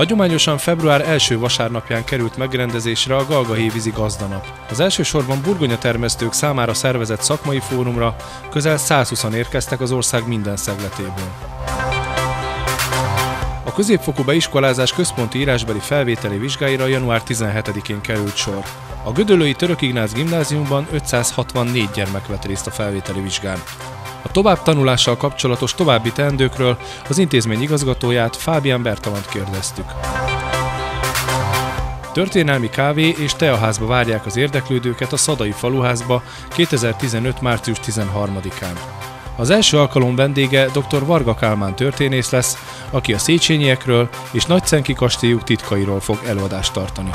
Hagyományosan február első vasárnapján került megrendezésre a Galgahévízi gazdanap. Az elsősorban burgonya termesztők számára szervezett szakmai fórumra közel 120 érkeztek az ország minden szegletéből. A középfokú beiskolázás központi írásbeli felvételi vizsgáira január 17-én került sor. A Gödöllői Török Ignác gimnáziumban 564 gyermek vett részt a felvételi vizsgán. A tovább tanulással kapcsolatos további teendőkről az intézmény igazgatóját Fábián Bertalant kérdeztük. Történelmi kávé és teaházba várják az érdeklődőket a Szadai faluházba 2015. március 13-án. Az első alkalom vendége dr. Varga Kálmán történész lesz, aki a Széchenyiekről és Nagycenki kastélyuk titkairól fog előadást tartani.